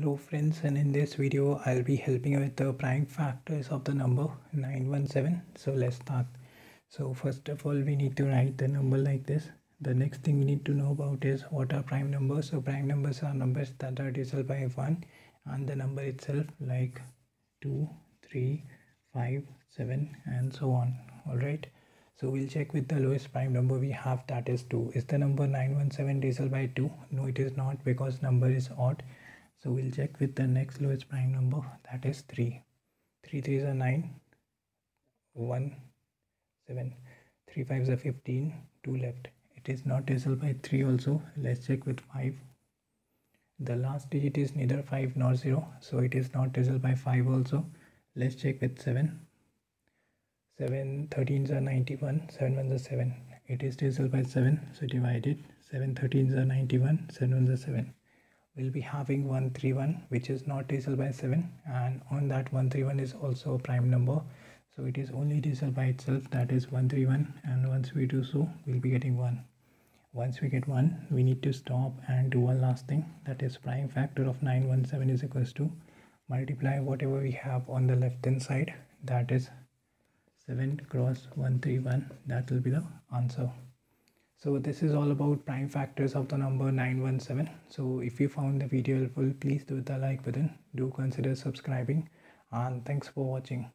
Hello friends and in this video I'll be helping you with the prime factors of the number 917. So let's start. So first of all we need to write the number like this. The next thing we need to know about is what are prime numbers. So prime numbers are numbers that are divisible by 1 and the number itself like 2, 3, 5, 7 and so on. Alright. So we'll check with the lowest prime number we have that is 2. Is the number 917 divisible by 2? No it is not because number is odd so we'll check with the next lowest prime number. That is 3 3 3 is a 9 1 7 3 5 is a 15 2 left. It is not divisible by 3 also. Let's check with 5 the last digit is neither 5 nor 0 so it is not divisible by 5 also. Let's check with 7 7 13s are 91 7 ones are 7 it is divisible by 7 so divide it. 7 13s are 91 7 ones are 7 we'll be having 131 which is not divisible by 7 and on that 131 is also a prime number. So it is only divisible by itself that is 131 and once we do so we'll be getting 1 once we get 1 we need to stop and do one last thing. That is prime factor of 917 is equals to multiply whatever we have on the left hand side. That is 7 cross 131 that will be the answer so this is all about prime factors of the number 917 so if you found the video helpful please do the like button. Do consider subscribing. And thanks for watching